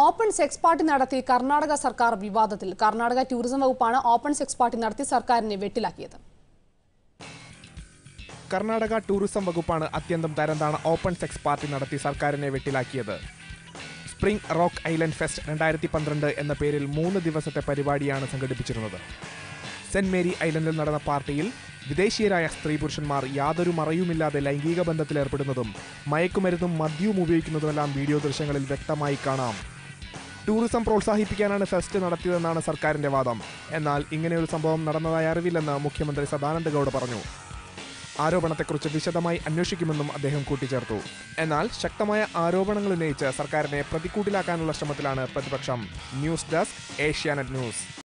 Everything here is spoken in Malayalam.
ഓപ്പൺ സെക്സ് പാർട്ടി നടത്തി കർണാടക സർക്കാർ വിവാദത്തിൽ. കർണാടക ടൂറിസം വകുപ്പാണ് ഓപ്പൺ സെക്സ് പാർട്ടി നടത്തി സർക്കാരിനെ വെട്ടിലാക്കിയത്. കർണാടക ടൂറിസം വകുപ്പാണ് അത്യന്തം തരംതാണ ഓപ്പൺ സെക്സ് പാർട്ടി നടത്തി സർക്കാരിനെ വെട്ടിലാക്കിയത്. സ്പ്രിംഗ് റോക്ക് ഐലൻഡ് ഫെസ്റ്റ് രണ്ടായിരത്തി പന്ത്രണ്ട് എന്ന പേരിൽ മൂന്ന് ദിവസത്തെ പരിപാടിയാണ് സംഘടിപ്പിച്ചിരുന്നത്. സെന്റ് മേരി ഐലൻഡിൽ നടന്ന പാർട്ടിയിൽ വിദേശീയരായ സ്ത്രീ പുരുഷന്മാർ യാതൊരു മറയുമില്ലാതെ ലൈംഗിക ബന്ധത്തിലേർപ്പെടുന്നതും മയക്കുമരുന്നും മദ്യവും ഉപയോഗിക്കുന്നതുമെല്ലാം വീഡിയോ ദൃശ്യങ്ങളിൽ വ്യക്തമായി കാണാം. ടൂറിസം പ്രോത്സാഹിപ്പിക്കാനാണ് ഫെസ്റ്റ് നടത്തിയതെന്നാണ് സർക്കാരിന്റെ വാദം. എന്നാൽ ഇങ്ങനെയൊരു സംഭവം നടന്നതായി അറിവില്ലെന്ന് മുഖ്യമന്ത്രി സദാനന്ദ ഗൌഡ പറഞ്ഞു. ആരോപണത്തെക്കുറിച്ച് വിശദമായി അന്വേഷിക്കുമെന്നും അദ്ദേഹം കൂട്ടിച്ചേർത്തു. എന്നാൽ ശക്തമായ ആരോപണങ്ങൾ ഉന്നയിച്ച് സർക്കാരിനെ പ്രതിക്കൂട്ടിലാക്കാനുള്ള ശ്രമത്തിലാണ് പ്രതിപക്ഷം. News desk Asianet news.